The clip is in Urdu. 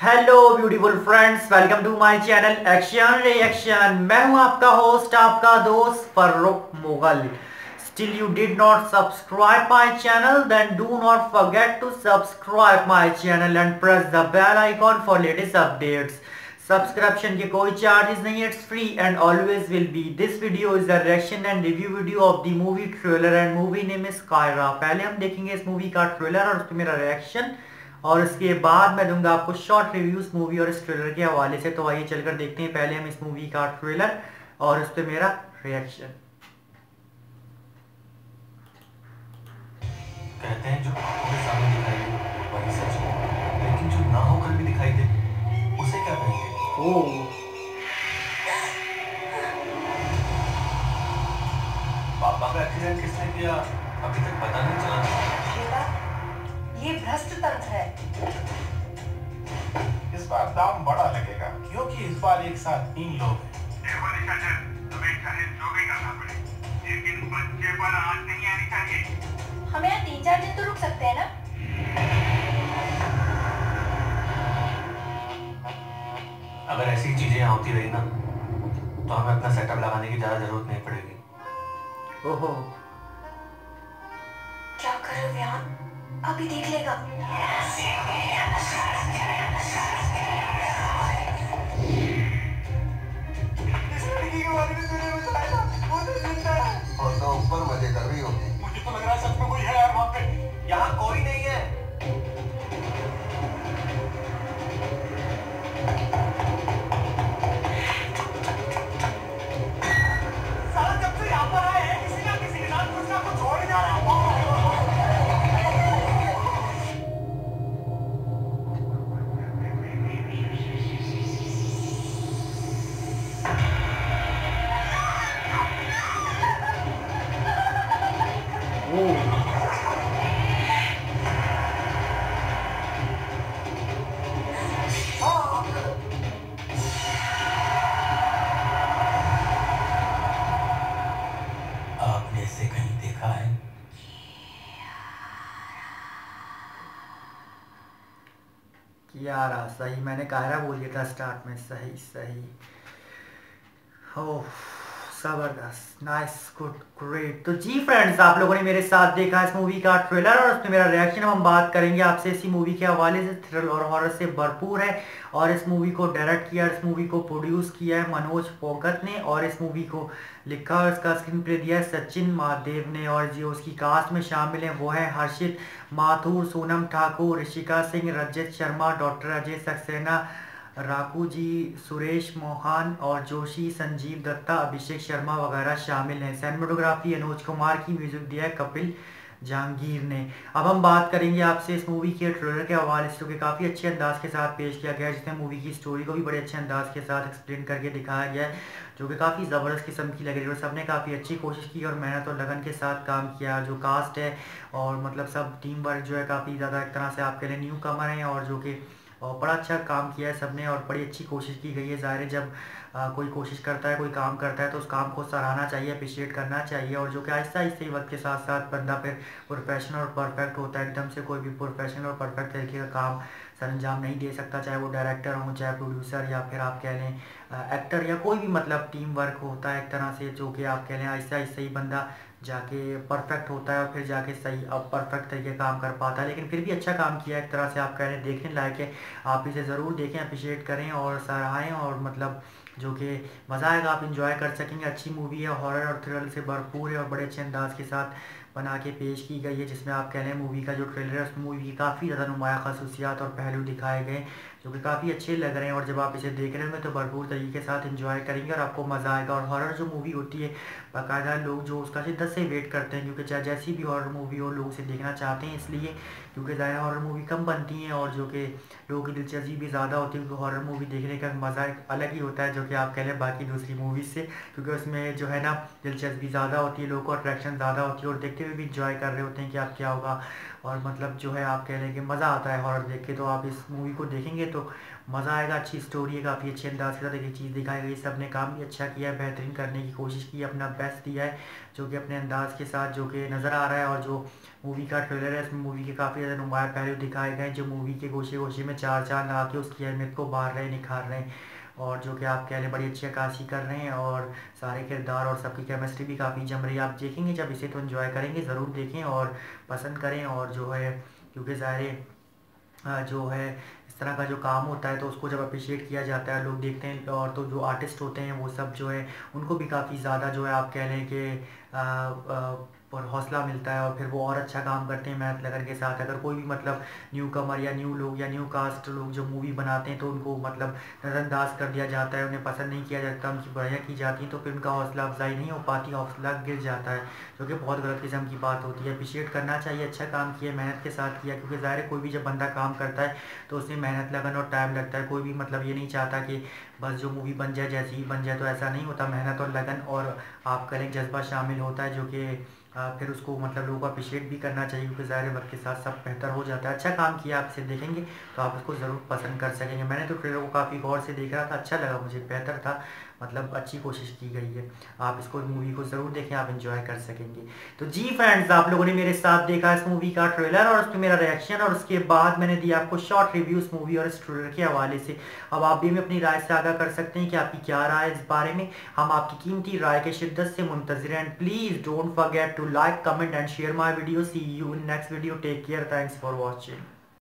Hello beautiful friends welcome to my channel action reaction میں ہوں آپ کا ہوسٹ آپ کا دوست Farrukh Mughal still you did not subscribe my channel then do not forget to subscribe my channel and press the bell icon for latest updates subscription کے کوئی چارجز نہیں it's free and always will be this video is the reaction and review video of the movie trailer and movie name is Kaira پہلے ہم دیکھیں گے اس مووی کا ٹریلر اور اس پہ میرا ریئیکشن اور اس کے بعد میں دوں گا آپ کو شارٹ ریویوز مووی اور اس ٹریلر کے حوالے سے۔ تو آئیے چل کر دیکھتے ہیں۔ پہلے ہم اس مووی کا ٹریلر اور اس پہ میرا ریاکشن کہتے ہیں جو آپ کو سامنے دکھائی دے، وہی سچ ہے۔ لیکن جو نہ ہو کر بھی دکھائی دے، اسے کیا کہیں گے؟ پاپا کا ایکسیڈنٹ کس نے کیا؟ ابھی تک پتہ نہیں چلا۔ یہ بھرشٹ تنتر ہے۔ اس بار دام بڑا لگے گا کیونکہ اس بار ایک ساتھ تین لوگ ہیں۔ لیکن بچے پر آنچ نہیں آنی چاہیے۔ ہم یہاں تین چار دن تو رک سکتے ہیں نا؟ اگر ایسی چیزیں یہاں ہوتی رہی نا تو ہمیں اپنا سیٹ اپ لگانے کی زیادہ ضرورت نہیں پڑے گی۔ اوہو کیا کر رہے ہو یہاں ابھی دیکھ لے گا۔ کیا رہا صحیح میں نے کہا رہا بولیے تھا اسٹارٹ میں صحیح صحیح۔ ہو زبردست نائس گڈ گریٹ تو جی فرینڈز آپ لوگوں نے میرے ساتھ دیکھا اس مووی کا ٹریلر اور اس میں میرا ریاکشن ہم بات کریں گے آپ سے اسی مووی کے حوالے سے تھرل اور ہارر سے بھرپور ہے اور اس مووی کو ڈائریکٹ کیا اس مووی کو پروڈیوس کیا ہے منوج پوکت نے اور اس مووی کو لکھا اور اس کا اسکرین پلے دیا ہے سچن مہادیو نے اور جی اس کی کاسٹ میں شامل ہیں وہ ہیں ہرشت ماتھور سونم ٹھاکور رشکا سنگھ رجت شرما ڈاکٹر اجے سکسینہ راکو جی سریش موہان اور جوشی، سنجیو دتہ ابھیشیک شرما وغیرہ شامل ہیں۔ سینمیٹوگرافی انوج کمار کی میوزک دیا ہے کپل جہانگیر نے۔ اب ہم بات کریں گے آپ سے اس مووی کے ٹریلر کے حوالے سے کہ کافی اچھے انداز کے ساتھ پیش کیا گیا ہے، جس میں مووی کی اسٹوری کو بھی بڑے اچھے انداز کے ساتھ ایکسپلین کر کے دکھایا گیا ہے، جو کہ کافی زبردست قسم کی لگ رہی ہے اور سب نے کافی اچھی کوشش کی اور محنت اور لگن کے ساتھ کام کیا۔ جو کاسٹ ہے اور مطلب سب ٹیم ورک جو ہے، کافی زیادہ ایک طرح سے آپ کے لیے نیو کمر ہیں اور جو کہ اور بڑا اچھا کام کیا ہے سب نے اور بڑی اچھی کوشش کی گئی ہے۔ ظاہر ہے جب کوئی کوشش کرتا ہے، کوئی کام کرتا ہے تو اس کام کو سراہنا چاہیے اپریشیٹ کرنا چاہیے اور جو کہ آہستہ آہستہ ہی وقت کے ساتھ ساتھ بندہ پھر پروفیشنل اور پرفیکٹ ہوتا ہے۔ ایک دم سے کوئی بھی پروفیشنل اور پرفیکٹ طریقے کا کام سر انجام نہیں دے سکتا، چاہے وہ ڈائریکٹر ہوں، چاہے پروڈیوسر یا پھر آپ کہہ لیں ایکٹر یا کوئی بھی مطلب ٹیم ورک ہوتا ہے ایک طرح سے جو کہ آپ کہہ لیں آہستہ آہستہ ہی بندہ جا کے پرفیکٹ ہوتا ہے اور پھر جا کے صحیح اب پرفیکٹ طریقے کام کر پاتا ہے۔ لیکن پھر بھی اچھا کام کیا ہے، ایک طرح سے آپ کہہ لیں، دیکھنے لائق ہے۔ آپ اسے ضرور دیکھیں اپریشیٹ کریں اور سراہیں اور مطلب جو کہ مزہ آئے گا، آپ انجوائے کر سکیں گے۔ اچھی مووی ہے ہارر اور تھرل سے بھرپور ہے اور بڑے اچھے انداز کے ساتھ بنا کے پیش کی گئی ہے، جس میں آپ کہہ لیں مووی کا جو ٹریلر ہے، اس میں مووی کی کافی زیادہ نمایاں خصوصیات اور پہلو دکھائے گئے، جو کہ کافی اچھے لگ رہے ہیں۔ اور جب آپ اسے دیکھ رہے ہوں گے تو بھرپور طریقے کے ساتھ انجوائے کریں گے اور آپ کو مزہ آئے گا۔ اور ہارر جو مووی ہوتی ہے، باقاعدہ لوگ جو اس کا شدت سے ویٹ کرتے ہیں، کیونکہ چاہے جیسی بھی ہارر مووی ہو، لوگ اسے دیکھنا چاہتے ہیں۔ اس لیے کیونکہ ظاہر ہارر مووی کم بنتی ہیں اور جو کہ لوگوں کی دلچسپی بھی زیادہ ہوتی ہے، ان کو ہارر مووی دیکھنے کا مزہ الگ ہی ہوتا ہے جو کہ آپ کہہ لیں باقی دوسری موویز سے، کیونکہ اس میں جو ہے نا دلچسپی زیادہ ہوتی ہے، لوگوں کو اٹریکشن زیادہ ہوتی ہے اور دیکھتے ہوئے بھی انجوائے کر رہے ہوتے ہیں کہ آپ کیا ہوگا۔ اور مطلب جو ہے آپ کہہ لیں کہ مزہ آتا ہے ہارر دیکھ کے تو آپ اس مووی کو دیکھیں گے تو مزہ آئے گا، اچھی اسٹوری ہے، کافی اچھے انداز کے ساتھ ایک چیز دکھائی گئی سب نے کام بھی اچھا کیا ہے، بہترین کرنے کی کوشش کی ہے اپنا بیسٹ دیا ہے جو کہ اپنے انداز کے ساتھ جو کہ نظر آ رہا ہے اور جو مووی کا ٹریلر ہے، اس میں مووی کے کافی زیادہ نمایاں پہلو دکھائے گئے ہیں جو مووی کے گوشے گوشے میں چار چار لگا کے اس کی اہمیت کو بار رہے، نکھار رہے ہیں۔ اور جو کہ آپ کہہ لیں بڑی اچھی عکاسی کر رہے ہیں اور سارے کردار اور سب کی کیمسٹری بھی کافی جم رہی ہے، آپ دیکھیں گے جب اسے تو انجوائے کریں گے، ضرور دیکھیں اور پسند کریں اور جو ہے، کیونکہ ظاہر جو ہے اس طرح کا جو کام ہوتا ہے تو اس کو جب اپریشیٹ کیا جاتا ہے، لوگ دیکھتے ہیں، اور تو جو آرٹسٹ ہوتے ہیں وہ سب جو ہے ان کو بھی کافی زیادہ جو ہے آپ کہہ لیں کہ اور حوصلہ ملتا ہے اور پھر وہ اور اچھا کام کرتے ہیں محنت لگن کے ساتھ۔ اگر کوئی بھی مطلب نیو کمر یا نیو لوگ یا نیو کاسٹ لوگ جو مووی بناتے ہیں تو ان کو مطلب نظر انداز کر دیا جاتا ہے، انہیں پسند نہیں کیا جاتا، ان کی برائیاں کی جاتی ہیں، تو پھر ان کا حوصلہ افزائی نہیں ہو پاتی، حوصلہ گر جاتا ہے۔ جو کہ بہت غلط قسم کی بات ہوتی ہے۔ اپریشیٹ کرنا چاہیے اچھا کام کیا، محنت کے ساتھ کیا، کیونکہ ظاہر ہے کوئی بھی جب بندہ کام کرتا ہے تو اس میں محنت لگن اور ٹائم لگتا ہے۔ کوئی بھی مطلب یہ نہیں چاہتا کہ بس جو مووی بن جائے، جیسی ہی بن جائے، تو ایسا نہیں ہوتا۔ محنت اور لگن اور آپ کریں جذبہ شامل ہوتا ہے، جو کہ پھر اس کو مطلب لوگوں کو اپریشیٹ بھی کرنا چاہیے، کیونکہ ظاہر وقت کے ساتھ سب بہتر ہو جاتا ہے۔ اچھا کام کیا آپ اسے دیکھیں گے تو آپ اس کو ضرور پسند کر سکیں گے۔ میں نے تو ٹریلر کو کافی غور سے دیکھ رہا تھا اچھا لگا مجھے، بہتر تھا۔ مطلب اچھی کوشش کی گئی ہے۔ آپ اس کو مووی کو ضرور دیکھیں، آپ انجوائے کر سکیں گے۔ تو جی فرینڈز آپ لوگوں نے میرے ساتھ دیکھا اس مووی کا ٹریلر اور اس پہ میرا ریئیکشن اور اس کے بعد میں نے دیا آپ کو شارٹ ریویو اس مووی اور اس ٹریلر کے حوالے سے۔ اب آپ بھی ہمیں اپنی رائے سے آگاہ کر سکتے ہیں کہ آپ کی کیا رائے اس بارے میں۔ ہم آپ کی قیمتی رائے کے شدت سے منتظر ہیں۔ Please don't forget to like comment and share my video see you in next video take care thanks for watching